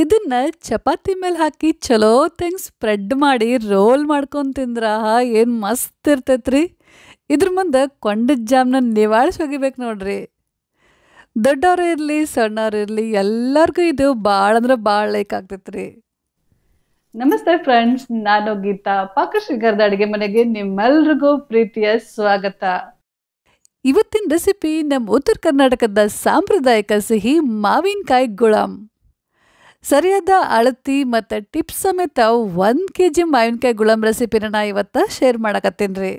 ಇದನ್ನ ಚಪಾತಿ ಮೇಲೆ ಹಾಕಿ ಚಲೋ ತಂಗ್ ಸ್ಪ್ರೆಡ್ ಮಾಡಿ ರೋಲ್ ಮಾಡ್ಕೊಂಡು ತಿಂದ್ರ ಏನು ಮಸ್ತ್ ಇರ್ತೈತ್ರಿ. ಇದ್ರ ಮುಂದೆ ಕೊಂಡದ ಜಾಮ್ನ ನಿವಾಳಿಸಿ ಒಗಿಬೇಕು ನೋಡ್ರಿ. ದೊಡ್ಡವ್ರು ಇರಲಿ ಸಣ್ಣವ್ರು ಇರಲಿ ಎಲ್ಲರಿಗೂ ಇದು ಭಾಳ ಅಂದ್ರೆ ಭಾಳ ಲೈಕ್ ಆಗ್ತೈತ್ರಿ. ನಮಸ್ತೆ ಫ್ರೆಂಡ್ಸ್ ನಾನು ಗೀತಾ. ಪಾಕಶ್ರೀಗರದ ಅಡುಗೆ ಮನೆಗೆ ನಿಮ್ಮೆಲ್ರಿಗೂ ಪ್ರೀತಿಯ ಸ್ವಾಗತ. ಇವತ್ತಿನ ರೆಸಿಪಿ ನಮ್ಮ ಉತ್ತರ ಕರ್ನಾಟಕದ ಸಾಂಪ್ರದಾಯಿಕ ಸಿಹಿ ಮಾವಿನಕಾಯಿ ಗುಳಂ. ಸರಿಯಾದ ಅಳತಿ ಮತ್ತು ಟಿಪ್ಸ್ ಸಮೇತ ಒಂದು ಕೆ ಜಿ ಮಾವಿನಕಾಯಿ ಗುಳಂ ರೆಸಿಪಿನ ನಾ ಇವತ್ತು ಶೇರ್ ಮಾಡಕತ್ತೀನಿ ರೀ.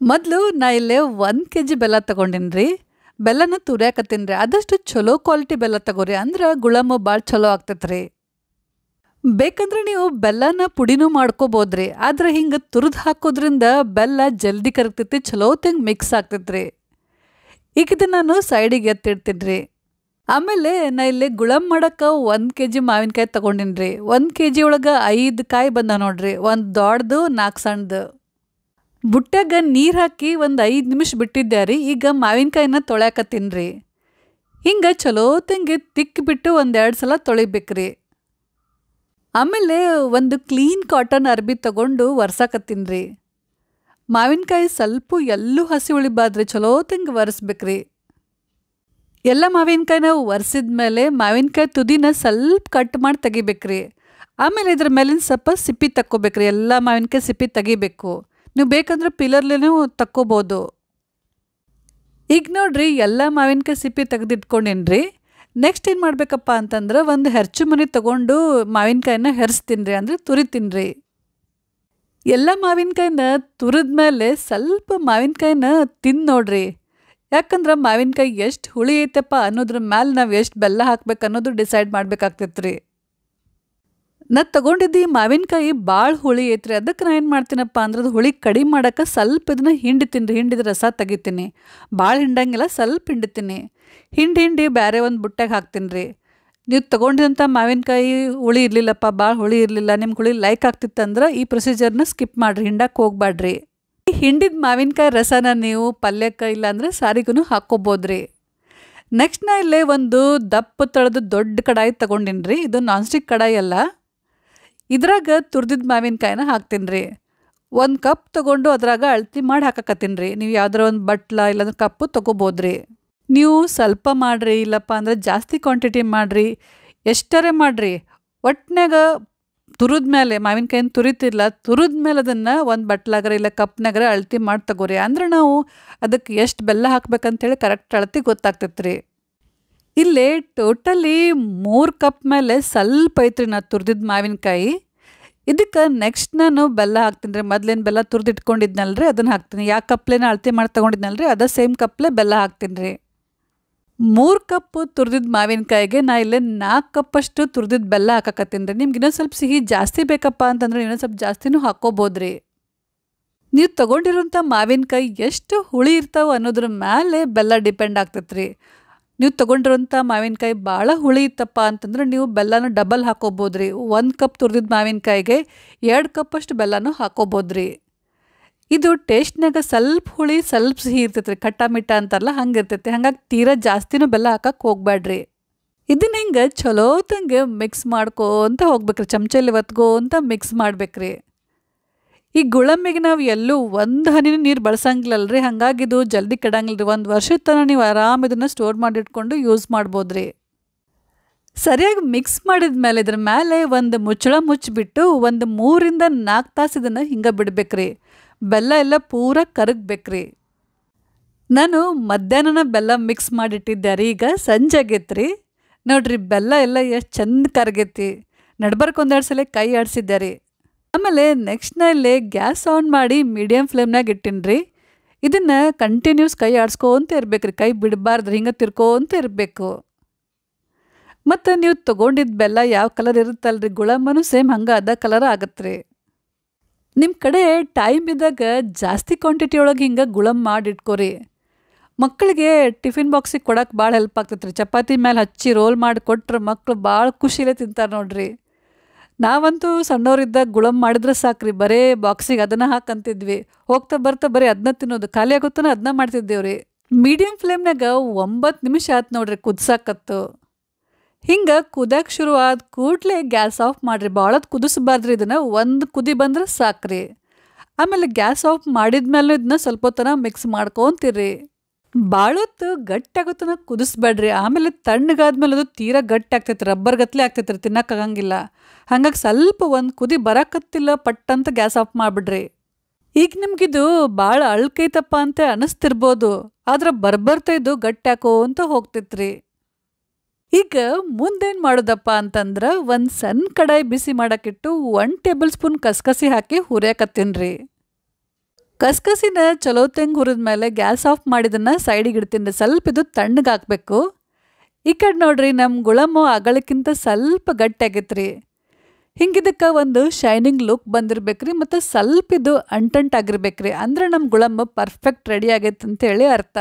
ಮೊದಲು ನಾ ಇಲ್ಲೇ ಒಂದು ಕೆ ಜಿ ಬೆಲ್ಲ ತೊಗೊಂಡಿನಿ ರೀ. ಬೆಲ್ಲನ ತುರ್ಯಾಕತ್ತೀನಿ ರೀ. ಆದಷ್ಟು ಚಲೋ ಕ್ವಾಲಿಟಿ ಬೆಲ್ಲ ತಗೋರಿ ಅಂದ್ರೆ ಗುಳಮ್ಮು ಭಾಳ ಚಲೋ ಆಗ್ತೈತೆ ರೀ. ಬೇಕಂದ್ರೆ ನೀವು ಬೆಲ್ಲನ ಪುಡಿನೂ ಮಾಡ್ಕೋಬೋದ್ರಿ ಆದ್ರೆ ಹಿಂಗೆ ತುರಿದು ಹಾಕೋದ್ರಿಂದ ಬೆಲ್ಲ ಜಲ್ದಿ ಕರಗ್ತೈತಿ, ಚಲೋ ತಂಗ್ ಮಿಕ್ಸ್ ಆಗ್ತೈತ್ರಿ ಈಗ ನಾನು ಸೈಡಿಗೆ ಎತ್ತಿಡ್ತೀನಿ ರೀ ಆಮೇಲೆ ನಾ ಇಲ್ಲಿ ಗುಳಂ ಮಾಡಕ್ಕೆ ಒಂದು ಕೆ ಜಿ ಮಾವಿನಕಾಯಿ ತೊಗೊಂಡಿನಿ ರೀ ಒಂದು ಕೆ ಜಿ ಒಳಗೆ ಐದು ಕಾಯಿ ಬಂದ ನೋಡ್ರಿ. ಒಂದು ದೊಡ್ಡದು ನಾಲ್ಕು ಸಣ್ಣದು. ಬುಟ್ಟ್ಯಾಗ ನೀರು ಹಾಕಿ ಒಂದು ಐದು ನಿಮಿಷ ಬಿಟ್ಟಿದ್ದೆ ರೀ ಈಗ ಮಾವಿನಕಾಯಿನ ತೊಳ್ಯಾಕತ್ತೀನಿ ರೀ ಹಿಂಗೆ ಚಲೋ ತಂಗಿ ತಿಕ್ಕಿಬಿಟ್ಟು ಒಂದೆರಡು ಸಲ ತೊಳಿಬೇಕ್ರಿ. ಆಮೇಲೆ ಒಂದು ಕ್ಲೀನ್ ಕಾಟನ್ ಅರ್ಬಿ ತಗೊಂಡು ಒರ್ಸಾಕತ್ತೀನಿ ರೀ ಮಾವಿನಕಾಯಿ ಸ್ವಲ್ಪ ಎಲ್ಲೂ ಹಸಿ ಉಳಿಬಾದ್ರೆ ಚಲೋ ತಂಗ ಒರೆಸ್ಬೇಕ್ರಿ. ಎಲ್ಲ ಮಾವಿನಕಾಯಿನ ಒರೆಸಿದ ಮೇಲೆ ಮಾವಿನಕಾಯಿ ತುದಿನ ಸ್ವಲ್ಪ ಕಟ್ ಮಾಡಿ ತೆಗಿಬೇಕ್ರಿ. ಆಮೇಲೆ ಇದ್ರ ಮೇಲಿನ ಸ್ವಲ್ಪ ಸಿಪ್ಪಿ ತಕ್ಕೋಬೇಕ್ರಿ, ಎಲ್ಲ ಮಾವಿನಕಾಯಿ ಸಿಪ್ಪಿ ತೆಗಿಬೇಕು. ನೀವು ಬೇಕಂದ್ರೆ ಪಿಲರ್ಲೇನೂ ತಕ್ಕೋಬೋದು. ಈಗ ನೋಡ್ರಿ, ಎಲ್ಲ ಮಾವಿನಕಾಯಿ ಸಿಪ್ಪಿ ತೆಗೆದಿಟ್ಕೊಂಡೇನ್ರಿ. ನೆಕ್ಸ್ಟ್ ಏನು ಮಾಡಬೇಕಪ್ಪ ಅಂತಂದ್ರೆ, ಒಂದು ಹೆರ್ಚು ಮನೆ ತೊಗೊಂಡು ಮಾವಿನಕಾಯಿನ ಹೆರ್ಸ್ತೀನಿ ರೀ ಅಂದರೆ ತುರಿತೀನಿ ರೀ ಎಲ್ಲ ಮಾವಿನಕಾಯಿನ ತುರಿದ್ಮೇಲೆ ಸ್ವಲ್ಪ ಮಾವಿನಕಾಯಿನ ತಿನ್ ನೋಡ್ರಿ. ಯಾಕಂದ್ರೆ ಮಾವಿನಕಾಯಿ ಎಷ್ಟು ಹುಳಿ ಐತೆಪ್ಪ ಅನ್ನೋದ್ರ ಮೇಲೆ ನಾವು ಎಷ್ಟು ಬೆಲ್ಲ ಹಾಕ್ಬೇಕು ಅನ್ನೋದು ಡಿಸೈಡ್ ಮಾಡ್ಬೇಕಾಗ್ತೈತೆ ರೀ ನಾ ತಗೊಂಡಿದ್ದೀ ಮಾವಿನಕಾಯಿ ಭಾಳ ಹುಳಿ ಐತ್ರಿ. ಅದಕ್ಕೆ ನಾ ಏನು ಮಾಡ್ತೀನಪ್ಪ ಅಂದ್ರೆ ಅದು ಹುಳಿ ಕಡಿಮೆ ಮಾಡೋಕ್ಕೆ ಸ್ವಲ್ಪ ಇದನ್ನ ಹಿಂಡಿತೀನಿ ರೀ ಹಿಂಡಿದ ರಸ ತೆಗಿತೀನಿ. ಭಾಳ ಹಿಂಡಂಗಿಲ್ಲ ಸ್ವಲ್ಪ ಹಿಂಡಿತೀನಿ ಹಿಂಡಿ ಹಿಂಡಿ ಬೇರೆ ಒಂದು ಬುಟ್ಟಾಗ ಹಾಕ್ತೀನಿ ರೀ ನೀವು ತೊಗೊಂಡಿದಂಥ ಮಾವಿನಕಾಯಿ ಹುಳಿ ಇರಲಿಲ್ಲಪ್ಪ, ಭಾಳ ಹುಳಿ ಇರಲಿಲ್ಲ, ನಿಮ್ಗೆ ಹುಳಿ ಲೈಕ್ ಆಗ್ತಿತ್ತಂದ್ರೆ ಈ ಪ್ರೊಸೀಜರ್ನ ಸ್ಕಿಪ್ ಮಾಡಿರಿ ಹಿಂಡಕ್ಕೆ ಹೋಗ್ಬೇಡ್ರಿ ಈ ಹಿಂಡಿದ ಮಾವಿನಕಾಯಿ ರಸನ ನೀವು ಪಲ್ಯಕ್ಕೆ ಇಲ್ಲಾಂದರೆ ಸಾರಿಗೂ ಹಾಕ್ಕೋಬೋದ್ರಿ. ನೆಕ್ಸ್ಟ್ ನಾ ಇಲ್ಲೇ ಒಂದು ದಪ್ಪ ತಳದ ದೊಡ್ಡ ಕಡಾಯಿ ತೊಗೊಂಡಿನಿ ರೀ ಇದು ನಾನ್ ಸ್ಟಿಕ್ ಕಡಾಯಿ ಅಲ್ಲ. ಇದ್ರಾಗ ತುರ್ದಿದ್ದ ಮಾವಿನಕಾಯಿನ ಹಾಕ್ತೀನಿ ರೀ ಒಂದು ಕಪ್ ತೊಗೊಂಡು ಅದ್ರಾಗ ಅಳತಿ ಮಾಡಿ ಹಾಕಕತ್ತೀನಿ ರೀ ನೀವು ಯಾವ್ದಾರ ಒಂದು ಬಟ್ಲ ಇಲ್ಲಾಂದ್ರೆ ಕಪ್ಪು ತೊಗೋಬೋದ್ರಿ. ನೀವು ಸ್ವಲ್ಪ ಮಾಡಿರಿ, ಇಲ್ಲಪ್ಪ ಅಂದ್ರೆ ಜಾಸ್ತಿ ಕ್ವಾಂಟಿಟಿ ಮಾಡಿರಿ, ಎಷ್ಟರೇ ಮಾಡಿರಿ ಒಟ್ಟಿನಾಗ ತುರಿದ ಮೇಲೆ ಮಾವಿನಕಾಯಿನ ತುರಿತಿಲ್ಲ ತುರಿದ ಮೇಲೆ ಅದನ್ನು ಒಂದು ಬಟ್ಲಾಗರ ಇಲ್ಲ ಕಪ್ನಾಗರ ಅಳತಿ ಮಾಡಿ ತಗೋರಿ. ಅಂದ್ರೆ ನಾವು ಅದಕ್ಕೆ ಎಷ್ಟು ಬೆಲ್ಲ ಹಾಕ್ಬೇಕಂತೇಳಿ ಕರೆಕ್ಟ್ ಅಳತಿ ಗೊತ್ತಾಗ್ತೈತೆ ರೀ ಇಲ್ಲಿ ಟೋಟಲಿ ಮೂರು ಕಪ್ ಮೇಲೆ ಸ್ವಲ್ಪ ಐತ್ರಿ ನಾ ತುರಿದಿದ್ದು ಮಾವಿನಕಾಯಿ. ಇದಕ್ಕೆ ನೆಕ್ಸ್ಟ್ ನಾನು ಬೆಲ್ಲ ಹಾಕ್ತೀನಿ ರೀ. ಮೊದಲೇನು ಬೆಲ್ಲ ತುರ್ದಿಟ್ಕೊಂಡಿದ್ನಲ್ರಿ, ಅದನ್ನು ಹಾಕ್ತೀನಿ. ಯಾವ ಕಪ್ಲೇನ ಅಳತೆ ಮಾಡಿ ತೊಗೊಂಡಿದ್ನಲ್ರಿ, ಅದೇ ಸೇಮ್ ಕಪ್ಲೆ ಬೆಲ್ಲ ಹಾಕ್ತೀನಿ ರೀ. ಮೂರು ಕಪ್ ತುರಿದಿದ್ದ ಮಾವಿನಕಾಯಿಗೆ ನಾ ಇಲ್ಲೇ ನಾಲ್ಕು ಕಪ್ಪಷ್ಟು ತುರಿದಿದ್ದ ಬೆಲ್ಲ ಹಾಕಕತ್ತೀನಿ ರೀ. ನಿಮ್ಗೆ ಇನ್ನೊಂದು ಸ್ವಲ್ಪ ಸಿಹಿ ಜಾಸ್ತಿ ಬೇಕಪ್ಪ ಅಂತಂದ್ರೆ ಇನ್ನೊಂದು ಸ್ವಲ್ಪ ಜಾಸ್ತಿನೂ ಹಾಕ್ಕೋಬೋದ್ರಿ ನೀವು ತೊಗೊಂಡಿರೋಂಥ ಮಾವಿನಕಾಯಿ ಎಷ್ಟು ಹುಳಿ ಇರ್ತಾವೆ ಅನ್ನೋದ್ರ ಮೇಲೆ ಬೆಲ್ಲ ಡಿಪೆಂಡ್ ಆಗ್ತೈತೆ ರೀ ನೀವು ತೊಗೊಂಡಿರೋಂಥ ಮಾವಿನಕಾಯಿ ಭಾಳ ಹುಳಿ ಇತ್ತಪ್ಪ ಅಂತಂದ್ರೆ ನೀವು ಬೆಲ್ಲನ ಡಬಲ್ ಹಾಕೋಬೋದ್ರಿ. ಒಂದು ಕಪ್ ತುರಿದಿದ್ದ ಮಾವಿನಕಾಯಿಗೆ ಎರಡು ಕಪ್ಪಷ್ಟು ಬೆಲ್ಲನೂ ಹಾಕೋಬೋದ್ರಿ. ಇದು ಟೇಸ್ಟ್ನಾಗ ಸ್ವಲ್ಪ ಹುಳಿ, ಸ್ವಲ್ಪ ಸಿಹಿ ಇರ್ತೈತೆ ರೀ ಖಟ್ಟ ಮಿಟ್ಟ ಅಂತಾರಲ್ಲ ಹಂಗೆ ಇರ್ತೈತೆ ಹಂಗಾಗಿ ತೀರಾ ಜಾಸ್ತಿನೂ ಬೆಲ್ಲ ಹಾಕಕ್ಕೆ ಹೋಗ್ಬೇಡ್ರಿ ಇದನ್ನ ಹಿಂಗೆ ಚಲೋ ತಂಗೆ ಮಿಕ್ಸ್ ಮಾಡ್ಕೋಂತ ಹೋಗ್ಬೇಕ್ರಿ, ಚಮಚಲ್ಲಿ ಒತ್ಕೋಂತ ಮಿಕ್ಸ್ ಮಾಡ್ಬೇಕ್ರಿ. ಈ ಗುಳಮ್ಮಿಗೆ ನಾವು ಎಲ್ಲೂ ಒಂದು ಹನಿ ನೀರು ಬಳಸಂಗಿಲ್ಲಲ್ರಿ, ಹಾಗಾಗಿ ಇದು ಜಲ್ದಿ ಕೆಡಂಗಿಲ್ಲ ರೀ ಒಂದು ವರ್ಷದ ತನಕ ನೀವು ಆರಾಮ ಇದನ್ನು ಸ್ಟೋರ್ ಮಾಡಿಟ್ಕೊಂಡು ಯೂಸ್ ಮಾಡ್ಬೋದ್ರಿ. ಸರಿಯಾಗಿ ಮಿಕ್ಸ್ ಮಾಡಿದ ಮೇಲೆ ಇದ್ರ ಮೇಲೆ ಒಂದು ಮುಚ್ಚಳ ಮುಚ್ಚಿಬಿಟ್ಟು ಒಂದು ಮೂರಿಂದ ನಾಲ್ಕು ತಾಸು ಇದನ್ನು ಹಿಂಗೆ ಬಿಡ್ಬೇಕ್ರಿ. ಬೆಲ್ಲ ಎಲ್ಲ ಪೂರ ಕರಗಬೇಕ್ರಿ. ನಾನು ಮಧ್ಯಾಹ್ನನ ಬೆಲ್ಲ ಮಿಕ್ಸ್ ಮಾಡಿಟ್ಟಿದ್ದೆ ರೀ ಈಗ ಸಂಜೆ ಆಗೈತ್ರಿ ನೋಡ್ರಿ ಬೆಲ್ಲ ಎಲ್ಲ ಎಷ್ಟು ಚಂದ ಕರಗೈತಿ. ನಡ್ಬರ್ಕ್ ಒಂದೆರಡು ಸಲ ಕೈ ಆಡಿಸಿದ್ದೆ ರೀ. ಆಮೇಲೆ ನೆಕ್ಸ್ಟ್ನಲ್ಲಿ ಗ್ಯಾಸ್ ಆನ್ ಮಾಡಿ ಮೀಡಿಯಮ್ ಫ್ಲೇಮ್ನಾಗ ಇಟ್ಟಿನಿ ರೀ. ಇದನ್ನು ಕಂಟಿನ್ಯೂಸ್ ಕೈ ಆಡಿಸ್ಕೊಂತ ಇರಬೇಕು ರೀ ಕೈ ಬಿಡಬಾರ್ದು ಹಿಂಗೆ ತಿರ್ಕೋಂತ ಇರಬೇಕು. ಮತ್ತು ನೀವು ತೊಗೊಂಡಿದ್ದ ಬೆಲ್ಲ ಯಾವ ಕಲರ್ ಇರುತ್ತಲ್ರಿ? ಗುಳಮ್ಮನೂ ಸೇಮ್ ಹಂಗೆ ಅದ ಕಲರ್ ಆಗತ್ತೆ ರೀ ನಿಮ್ಮ ಕಡೆ ಟೈಮ್ ಇದ್ದಾಗ ಜಾಸ್ತಿ ಕ್ವಾಂಟಿಟಿ ಒಳಗೆ ಹಿಂಗೆ ಗುಳಮ್ ಮಾಡಿ ಇಟ್ಕೋರಿ. ಮಕ್ಕಳಿಗೆ ಟಿಫಿನ್ ಬಾಕ್ಸಿಗೆ ಕೊಡಕ್ಕೆ ಭಾಳ ಹೆಲ್ಪ್ ಆಗ್ತೈತೆ ರೀ ಚಪಾತಿ ಮೇಲೆ ಹಚ್ಚಿ ರೋಲ್ ಮಾಡಿ ಕೊಟ್ರೆ ಮಕ್ಕಳು ಭಾಳ ಖುಷಿಲೇ ತಿಂತಾರೆ ನೋಡ್ರಿ. ನಾವಂತೂ ಸಣ್ಣವರಿದ್ದಾಗ ಗುಳಮ್ ಮಾಡಿದ್ರೆ ಸಾಕ್ರಿ. ಬರೇ ಬಾಕ್ಸಿಗೆ ಅದನ್ನು ಹಾಕಂತಿದ್ವಿ ಹೋಗ್ತಾ ಬರ್ತಾ ಬರೀ ಅದನ್ನ ತಿನ್ನೋದು. ಖಾಲಿ ಆಗುತ್ತಾನೆ ಅದನ್ನ ಮಾಡ್ತಿದ್ದೇವ್ರಿ. ಮೀಡಿಯಮ್ ಫ್ಲೇಮ್ನಾಗ ಒಂಬತ್ತು ನಿಮಿಷ ಆಯ್ತು ನೋಡ್ರಿ ಕುದ್ಸಾಕತ್ತು. ಹಿಂಗೆ ಕುದಕ್ಕೆ ಶುರುವಾದ ಕೂಡಲೇ ಗ್ಯಾಸ್ ಆಫ್ ಮಾಡಿರಿ. ಭಾಳದ್ ಕುದಿಸ್ಬಾರ್ದ್ರಿ ಇದನ್ನು. ಒಂದು ಕುದಿ ಬಂದ್ರೆ ಸಾಕ್ರಿ. ಆಮೇಲೆ ಗ್ಯಾಸ್ ಆಫ್ ಮಾಡಿದ್ಮೇಲೆ ಇದನ್ನ ಸ್ವಲ್ಪ ಹೊತ್ತನ ಮಿಕ್ಸ್ ಮಾಡ್ಕೊತಿರಿ. ಭಾಳೊತ್ತು ಗಟ್ಟಿ ಆಗೋತನ ಕುದಿಸ್ಬೇಡ್ರಿ. ಆಮೇಲೆ ತಣ್ಣಗಾದ್ಮೇಲೆ ಅದು ತೀರಾ ಗಟ್ಟಿ ಆಗ್ತೈತಿ ರಬ್ಬರ್ ಗತ್ಲೆ ಆಗ್ತೈತಿ ತಿನ್ನಕ್ಕಾಗಂಗಿಲ್ಲ ಹಾಗಾಗಿ ಸ್ವಲ್ಪ ಒಂದು ಕುದಿ ಬರಕತ್ತಿಲ್ಲ ಪಟ್ಟಂತ ಗ್ಯಾಸ್ ಆಫ್ ಮಾಡಿಬಿಡ್ರಿ. ಈಗ ನಿಮ್ಗಿದು ಭಾಳ ಅಳ್ಕೈತಪ್ಪ ಅಂತ ಅನಿಸ್ತಿರ್ಬೋದು. ಆದ್ರೆ ಬರ್ಬರ್ತಾ ಇದು ಗಟ್ಟಾಕೋ ಅಂತ ಹೋಗ್ತೈತ್ರಿ. ಈಗ ಮುಂದೇನು ಮಾಡೋದಪ್ಪ ಅಂತಂದ್ರೆ ಒಂದು ಸಣ್ಣ ಕಡಾಯಿ ಬಿಸಿ ಮಾಡಕ್ಕಿಟ್ಟು ಒನ್ ಟೇಬಲ್ ಸ್ಪೂನ್ ಕಸ್ಕಸಿ ಹಾಕಿ ಹುರಿಯಕತ್ತೀನಿ ಕಸ್ಕಸಿನ ಚಲೋ ತೆಂಗ್ ಹುರಿದ್ಮೇಲೆ ಗ್ಯಾಸ್ ಆಫ್ ಮಾಡಿದನ್ನ ಸೈಡಿಗೆ ಇಡ್ತೀನಿ ಸ್ವಲ್ಪ ಇದು ತಣ್ಣಗೆ ಹಾಕ್ಬೇಕು. ಈ ಕಡೆ ನೋಡ್ರಿ ನಮ್ಮ ಗುಳಮು ಅಗಳಕ್ಕಿಂತ ಸ್ವಲ್ಪ ಗಟ್ಟಿ ಆಗೈತ್ರಿ. ಹಿಂಗಿದಕ್ಕೆ ಒಂದು ಶೈನಿಂಗ್ ಲುಕ್ ಬಂದಿರ್ಬೇಕ್ರಿ ಮತ್ತು ಸ್ವಲ್ಪ ಇದು ಅಂಟಂಟಾಗಿರ್ಬೇಕ್ರಿ ಅಂದರೆ ನಮ್ಮ ಗುಳಮ್ಮ ಪರ್ಫೆಕ್ಟ್ ರೆಡಿ ಆಗೈತೆ ಅಂತೇಳಿ ಅರ್ಥ.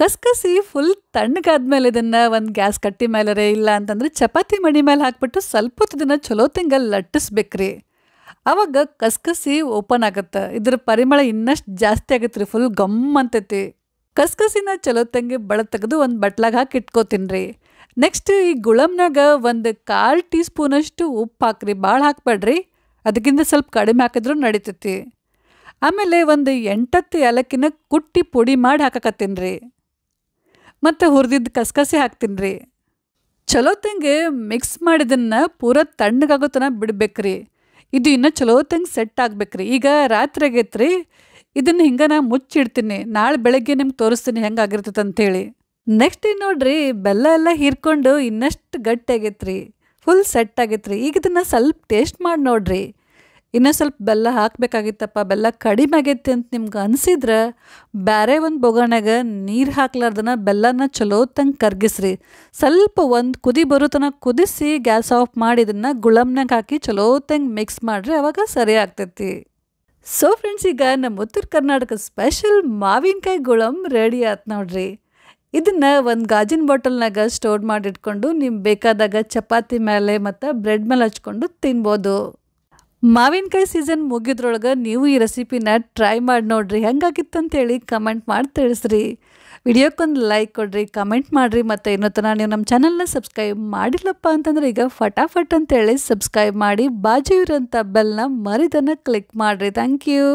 ಕಸ್ಕಸಿ ಫುಲ್ ತಣ್ಣಗಾದ್ಮೇಲೆ ಇದನ್ನು ಒಂದು ಗ್ಯಾಸ್ ಕಟ್ಟಿ ಮೇಲರೆ ಇಲ್ಲ ಅಂತಂದ್ರೆ ಚಪಾತಿ ಮಣಿ ಮೇಲೆ ಹಾಕ್ಬಿಟ್ಟು ಸ್ವಲ್ಪ ಹೊತ್ತು ದಿನ ಚಲೋ ತೆಂಗಲ್ಲಿ ಲಟ್ಟಿಸ್ಬೇಕ್ರಿ. ಅವಾಗ ಕಸ್ಕಸಿ ಓಪನ್ ಆಗತ್ತೆ. ಇದ್ರ ಪರಿಮಳ ಇನ್ನಷ್ಟು ಜಾಸ್ತಿ ಆಗತ್ತೆ ರೀ ಫುಲ್ ಗಮ್ ಅಂತೈತಿ. ಕಸ್ಕಸಿನ ಚಲೋ ತಂಗಿ ಬಳ ತೆಗೆದು ಒಂದು ಬಟ್ಲಾಗ ಹಾಕಿ ಇಟ್ಕೋತೀನಿ ರೀ ನೆಕ್ಸ್ಟ್ ಈ ಗುಳಮ್ನಾಗ ಒಂದು ಕಾಲ್ ಟೀ ಸ್ಪೂನಷ್ಟು ಉಪ್ಪು ಹಾಕ್ರಿ ಭಾಳ ಹಾಕ್ಬೇಡ್ರಿ. ಅದಕ್ಕಿಂತ ಸ್ವಲ್ಪ ಕಡಿಮೆ ಹಾಕಿದ್ರೂ ನಡಿತೈತಿ. ಆಮೇಲೆ ಒಂದು ಎಂಟತ್ತು ಏಲಕ್ಕಿನ ಕುಟ್ಟಿ ಪುಡಿ ಮಾಡಿ ಹಾಕಕತ್ತೀನಿ ರೀ ಮತ್ತು ಹುರಿದಿದ್ದು ಕಸಕಸಿ ಹಾಕ್ತೀನಿ ರೀ ಚಲೋ ತಂಗೆ ಮಿಕ್ಸ್ ಮಾಡಿದನ್ನ ಪೂರ ತಣ್ಣಗಾಗೋ ತನಕ ಬಿಡ್ಬೇಕ್ರಿ. ಇದು ಇನ್ನೂ ಚಲೋ ತಂಗೆ ಸೆಟ್ ಆಗ್ಬೇಕ್ರಿ. ಈಗ ರಾತ್ರಿ ಆಗೈತ್ರಿ ಇದನ್ನು ಹಿಂಗೆ ನಾ ಮುಚ್ಚಿಡ್ತೀನಿ. ನಾಳೆ ಬೆಳಗ್ಗೆ ನಿಮ್ಗೆ ತೋರಿಸ್ತೀನಿ ಹೆಂಗೆ ಆಗಿರ್ತೈತೆ ಅಂತೇಳಿ. ನೆಕ್ಸ್ಟ್ ಏನು ನೋಡ್ರಿ, ಬೆಲ್ಲ ಎಲ್ಲ ಹೀರ್ಕೊಂಡು ಇನ್ನಷ್ಟು ಗಟ್ಟಿ ಆಗೈತ್ರಿ. ಫುಲ್ ಸೆಟ್ ಆಗೈತ್ರಿ. ಈಗ ಇದನ್ನು ಸ್ವಲ್ಪ ಟೇಸ್ಟ್ ಮಾಡಿ ನೋಡ್ರಿ. ಇನ್ನೂ ಸ್ವಲ್ಪ ಬೆಲ್ಲ ಹಾಕಬೇಕಾಗಿತ್ತಪ್ಪ. ಬೆಲ್ಲ ಕಡಿಮೆ ಆಗೈತಿ ಅಂತ ನಿಮ್ಗೆ ಅನಿಸಿದ್ರೆ ಬೇರೆ ಒಂದು ಬೊಗಣೆಗ ನೀರು ಹಾಕ್ಲಾರ್ದನ ಬೆಲ್ಲನ ಚಲೋ ತಂಗೆ ಕರ್ಗಿಸ್ರಿ. ಸ್ವಲ್ಪ ಒಂದು ಕುದಿ ಬರೋ ಕುದಿಸಿ ಗ್ಯಾಸ್ ಆಫ್ ಮಾಡಿ ಇದನ್ನು ಗುಳಮ್ನಾಗ ಹಾಕಿ ಚಲೋ ತಂಗೆ ಮಿಕ್ಸ್ ಮಾಡಿರಿ, ಅವಾಗ ಸರಿ ಆಗ್ತೈತಿ. ಸೊ ಫ್ರೆಂಡ್ಸ್ ಈಗ ನಮ್ಮ ಉತ್ತರ ಕರ್ನಾಟಕ ಸ್ಪೆಷಲ್ ಮಾವಿನಕಾಯಿ ಗುಳಮ್ ರೆಡಿ ಆಯ್ತು ನೋಡ್ರಿ. ಇದನ್ನು ಒಂದು ಗಾಜಿನ ಬಾಟಲ್ನಾಗ ಸ್ಟೋರ್ ಮಾಡಿ ಇಟ್ಕೊಂಡು ನಿಮ್ಗೆ ಬೇಕಾದಾಗ ಚಪಾತಿ ಮೇಲೆ ಮತ್ತು ಬ್ರೆಡ್ ಮೇಲೆ ಹಚ್ಕೊಂಡು ತಿನ್ಬೋದು. ಮಾವಿನಕಾಯಿ ಸೀಸನ್ ಮುಗಿದ್ರೊಳಗೆ ನೀವು ಈ ರೆಸಿಪಿನ ಟ್ರೈ ಮಾಡಿ ನೋಡ್ರಿ. ಹೆಂಗಾಗಿತ್ತಂತೇಳಿ ಕಮೆಂಟ್ ಮಾಡಿ ತಿಳಿಸ್ರಿ. ವಿಡಿಯೋಕ್ಕೊಂದು ಲೈಕ್ ಕೊಡ್ರಿ ಕಮೆಂಟ್ ಮಾಡಿರಿ, ಮತ್ತು ಇನ್ನೂ ತನಕ ನೀವು ನಮ್ಮ ಚಾನಲ್ನ ಸಬ್ಸ್ಕ್ರೈಬ್ ಮಾಡಿಲ್ಲಪ್ಪ ಅಂತಂದ್ರೆ ಈಗ ಫಟಾಫಟ್ ಅಂತೇಳಿ ಸಬ್ಸ್ಕ್ರೈಬ್ ಮಾಡಿ, ಬಾಜು ಇರೋಂಥ ಬೆಲ್ನ ಮರಿದನ್ನು ಕ್ಲಿಕ್ ಮಾಡಿರಿ. Thank you